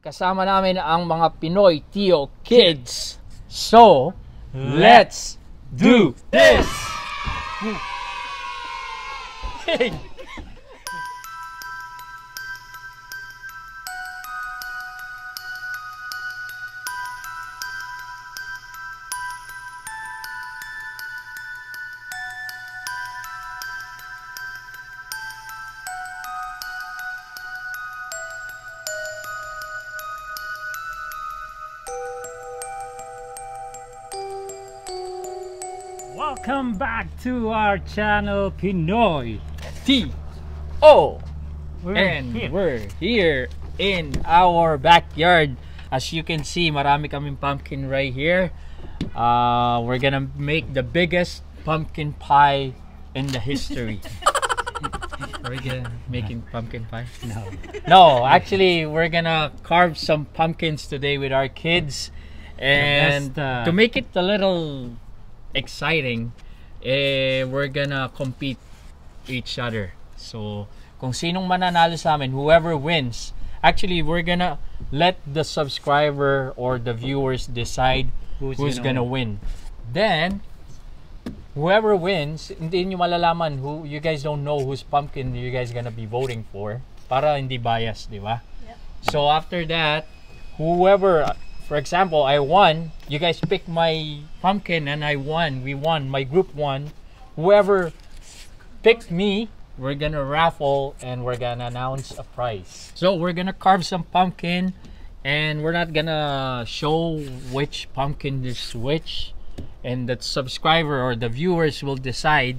kasama namin ang mga Pinoy Tio Kids. So, let's do this! Hey! Welcome back to our channel Pinoy. T O We're and here. we're here in our backyard. As you can see, marami kaming pumpkin right here. Uh, we're gonna make the biggest pumpkin pie in the history. Are we gonna making pumpkin pie? No. No, actually, we're gonna carve some pumpkins today with our kids, and best, uh, to make it a little exciting, eh, we're gonna compete each other. So, kung sinong mananalo sa amin, whoever wins, actually, we're gonna let the subscriber or the viewers decide Who's who's, gonna gonna, win. Then, whoever wins, hindi nyo malalaman who you guys don't know whose pumpkin you guys gonna be voting for para hindi bias, di ba? So after that, whoever for example, I won, you guys pick my pumpkin and I won. We won. My group won. Whoever picked me, we're gonna raffle and we're gonna announce a prize. So we're gonna carve some pumpkin and we're not gonna show which pumpkin is which and the subscriber or the viewers will decide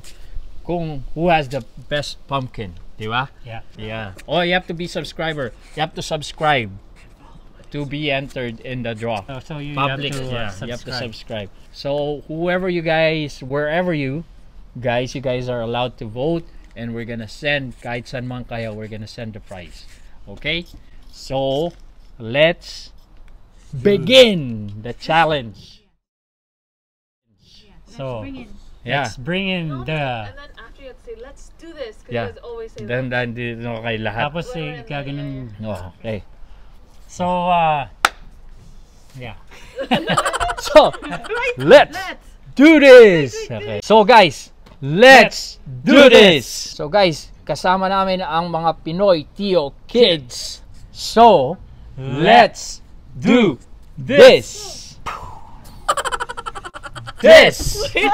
kung who has the best pumpkin, di ba? Yeah. Yeah. Oh, you have to be subscriber. You have to subscribe to be entered in the draw. So, so you Public, have to uh, yeah, subscribe. you have to subscribe. So whoever you guys, wherever you guys, you guys are allowed to vote, and we're gonna send kahit saan man kayo, we're gonna send the prize. Okay? So let's begin the challenge. So Yeah. let's bring in the. And then after you'd say, let's do this. Because Yeah. you guys always say Then that. then dito kay lahat. Tapos eh, gaganon. Oh, okay. So, uh, yeah. So let's do this. Okay. So guys, let's do this. So guys, kasama namin ang mga Pinoy Tio Kids. So let's do this. This.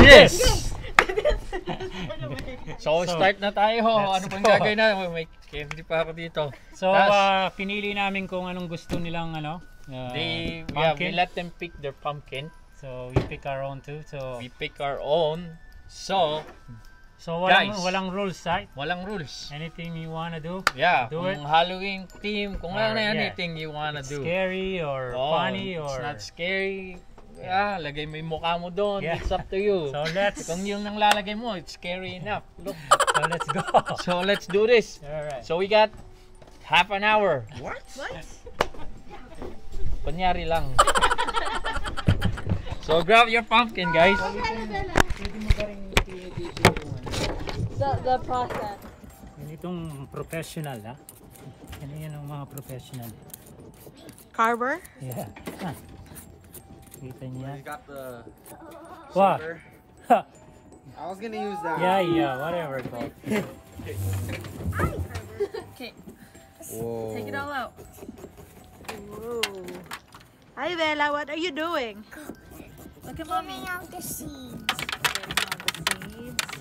This. So start na tayo. Ano pang go. gagawin na? May candy pa ako dito. So, uh, pinili namin kung anong gusto nilang ano. uh, They, yeah, we pumpkin. let them pick their pumpkin. So, we pick our own too. So, We pick our own. So, so walang, Guys. walang rules, right? walang rules. Anything you wanna do? Yeah, Do kung it. Halloween theme, kung Or, ano yeah. anything you wanna do. Scary or Oh, funny It's or... not scary. Yeah, lagay mo yung mukha mo doon. Yeah. It's up to you. So, let's... kung yung nang lalagay mo, it's scary enough. Look. so, let's go. So, let's do this. Alright. So, we got half an hour. What? Kunyari lang. so, grab your pumpkin, guys. The, the process. Ganitong professional, ha? Yan yan ang mga professional. Carver? Yeah. Ah. Kita niya. You got the What? shaver. I was gonna use that. yeah, yeah, whatever it's called. Okay, Whoa. take it all out. Whoa. Hi Bella, what are you doing? Look at mommy. Getting out the seeds. Getting all the seeds.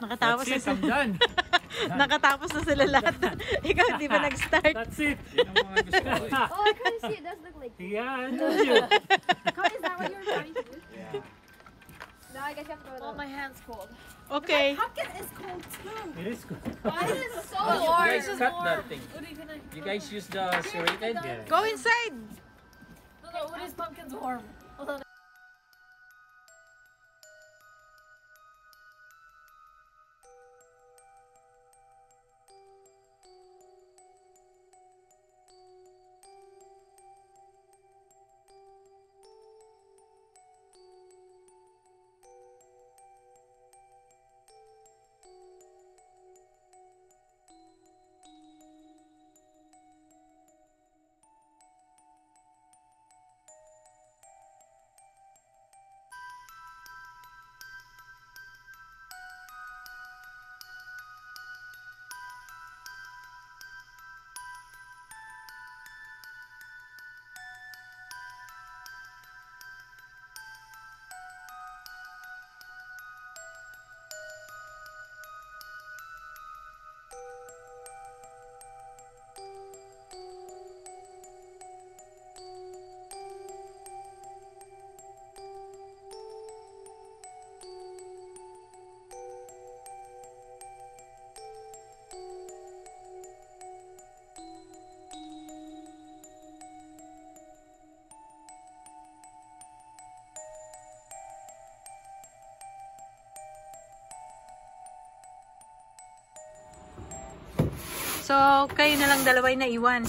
Nakatapos na That's it, sila. I'm done. Nakatapos na sila lahat. Ikaw hindi pa nag-start. That's it. Oh, I of see it does look like. yeah, I know you. Is that what you were trying to do? No, I guess you have to go Oh, with my hand's cold. Okay. Pumpkin is cold too. It is good. Why is it so You warm? guys cut that thing. What are you gonna? You guys use the serrated? Yeah. Go inside. No, no. What is pumpkin's warm? So, kayo na lang dalaway na iwan.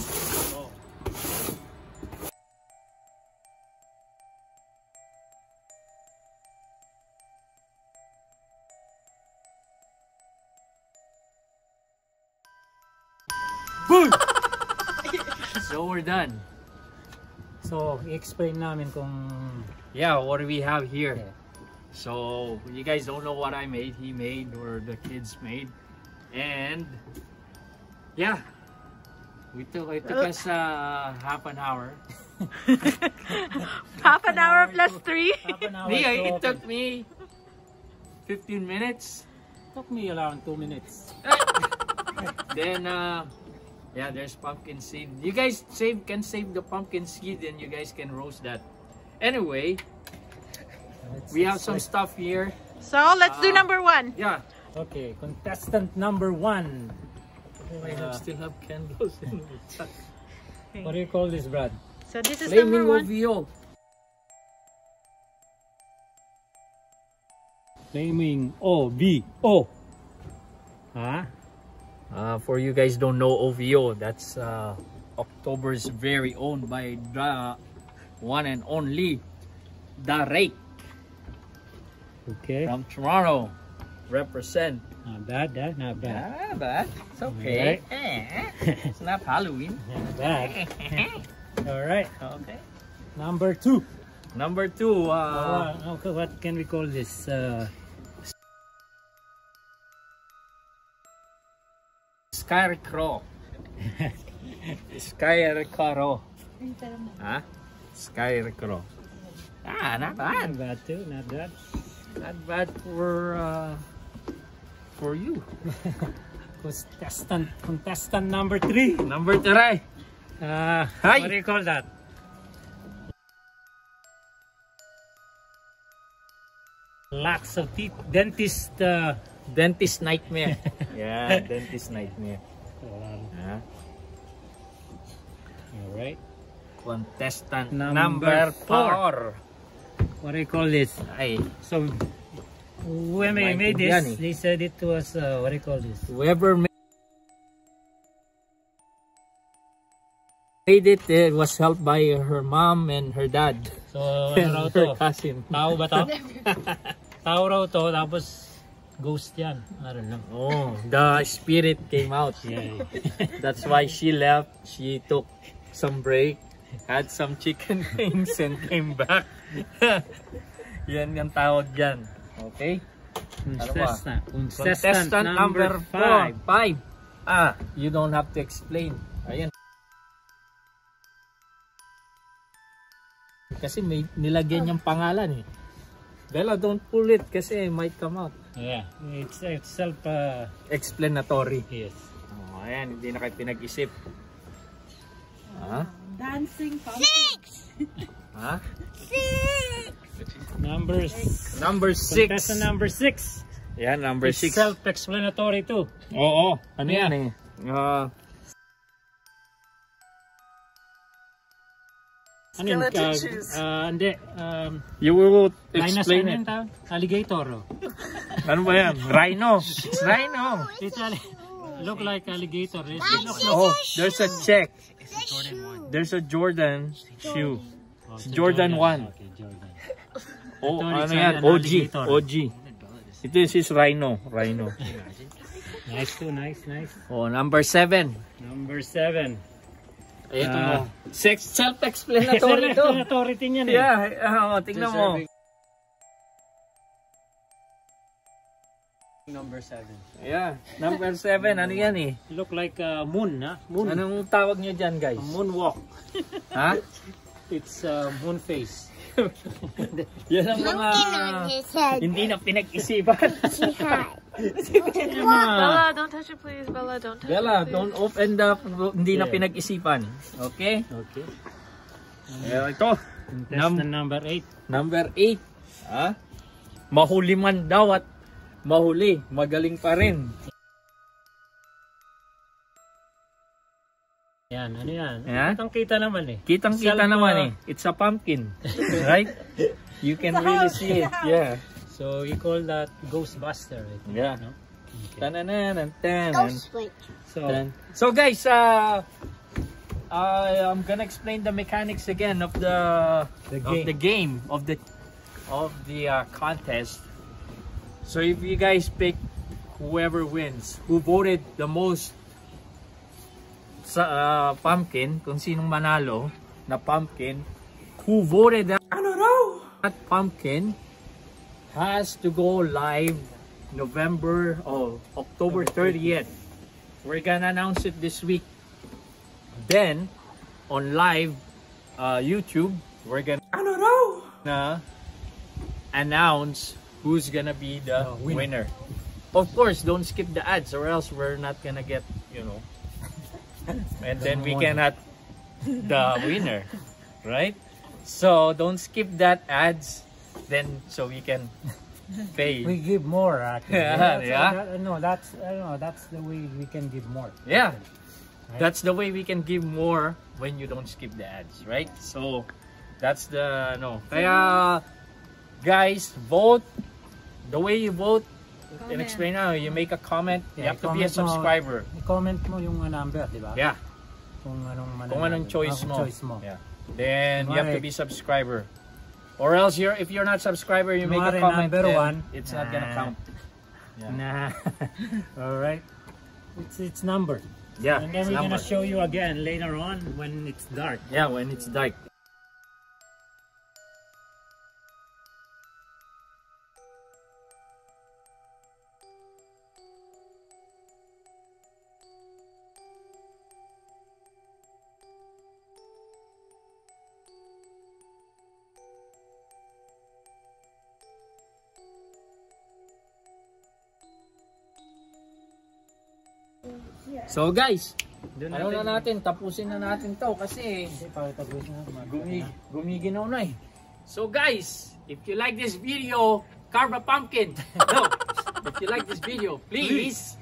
So we're done. So, i-explain namin kung Yeah, what do we have here? Yeah. So you guys don't know what I made, he made, or the kids made. And yeah. We took it took us uh, half an hour. Half an hour plus three. half an hour Me, to it open. took me 15 minutes. Took me around 2 minutes. Then uh yeah, there's pumpkin seed. You guys save can save the pumpkin seed and you guys can roast that. Anyway, It's- we have some like- stuff here. So, let's do Ah. number one. Yeah. Okay, contestant number one. I still have candles in the truck. what do you call this, Brad? So, this is Flaming number one. OVO. Flaming O B O. Huh? Uh, for you guys don't know OVO, that's uh, October's very own by the one and only Drake Okay. from Toronto. Represent. Not bad, that not bad. Not bad. it's okay. Eh, it's not Halloween. Not bad. All right. Okay. Number two. Number two, uh, Uh, okay, what can we call this? Uh, Scarecrow. Scarecrow. Huh? Scarecrow. Ah, not bad. not bad too. Not bad. Not bad for uh, for you. Contestant, contestant number three. Number three. Uh, Hi. What do you call that? Lots of teeth. Dentist. Uh, Dentist nightmare. yeah, dentist nightmare. All right. Contestant Number number, four. four. What do you call this? Ay, So, when we made eh. this, they said it was, uh, what do you call this? whoever ma- made it, it was helped by her mom and her dad. So, ano And raw her to? cousin. Tao ba to? Tao raw to, tapos ghost yan. I don't know. Oh, the spirit came out. Yeah. That's why she left. She took some break, had some chicken wings, and came back. Yan yung tawag dyan. Okay? Contestant. Contestant number 4. 5. Ah, you don't have to explain. Ayan. Kasi may nilagyan niyang pangalan eh. Bella, don't pull it kasi it might come out. Yeah. It's, it's self, uh, Explanatory. yes. Oh, ayan, hindi na kayo pinag-isip. Ha? Dancing Ha? Number six. Number 6. Contestant number six. Yan, number It's 6. self-explanatory too. Oo. Ano Yeah. yan eh? Ah, Ano yun? Uh, uh, hindi. Um, you will Rhinoceros explain ano it. yun tawag? Alligator. Oh. Ano ba yan? Rhino. It's rhino. It's alli- look like alligator. It's, look, Oh, there's a check. There's a Jordan shoe. Oh, Si Jordan one. Okay, Jordan. Oh, Ito, ano yan? an OG. OG. Ito is rhino. Rhino. Nice too, nice, nice. Oh, number 7. Number seven. Ito Ah. mo. Sex self-explanatory to. Self-explanatory din yan eh. Yeah, oh, tingnan mo. Number seven. Yeah, number 7. Ano yan eh? Look like uh, moon, ha? Moon. Anong tawag nyo dyan, guys? Moonwalk. Ha? It's uh, moon face. Yan ang mga hindi na pinag-isipan. Bella, don't touch it, please. Bella, don't touch Bella, it. please. don't open the hindi na Yeah. pinag-isipan. Okay? Okay. Yeah, ito. Contestant number eight. Number 8. Ha? Mahuli man daw at mahuli. Magaling pa rin. Yan, ano yan? Yeah? Kitang kita naman eh. Kitang-kita Self, naman uh, eh. It's a pumpkin. right? You can really see it. Yeah. So, you call that Ghostbuster. I think, Yeah. no? Tananan, tanan. switch. So, So guys, uh, uh, I'm gonna explain the mechanics again of the The of the game of the of the uh, contest. So if you guys pick whoever wins, who voted the most sa uh, pumpkin, kung sinong manalo na pumpkin, who voted that, I don't know. that pumpkin has to go live November oh October 30th. We're gonna announce it this week. Then on live uh, YouTube, we're gonna I don't know. Na announce who's gonna be the winner. winner. Of course, don't skip the ads or else we're not gonna get, you know. And then we money. cannot the winner, right? So don't skip that ads then so we can pay. we give more uh, actually. Yeah, That's- uh, yeah. that- uh, no, that's I don't know. That's the way we can give more. Yeah. Right? That's the way we can give more when you don't skip the ads, right? So that's the no. Kaya guys, vote the way you vote. And explain now, you make a comment, you have to be a comment mo. subscriber. I-comment mo yung uh, number, di ba? Yeah. Kung anong mananalo. Kung anong choice mo. choice mo. Yeah. Then you have to be subscriber. Or else you're if you're not subscriber, you make a comment, number one. it's not gonna Nah. count. Yeah. Nah. All right. It's it's numbered. Yeah. and then we're gonna show you again later on when it's dark. Yeah, when it's dark. So guys, ano na natin, tapusin na natin to kasi Hindi, pakitagos na. gumi, gumiginaw na eh. So guys, if you like this video, carve a pumpkin. no, if you like this video, please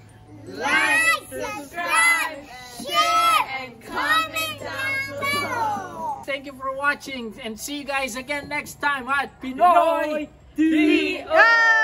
Like, subscribe, share, and comment down below. thank you for watching and see you guys again next time at Pinoy, Pinoy DO!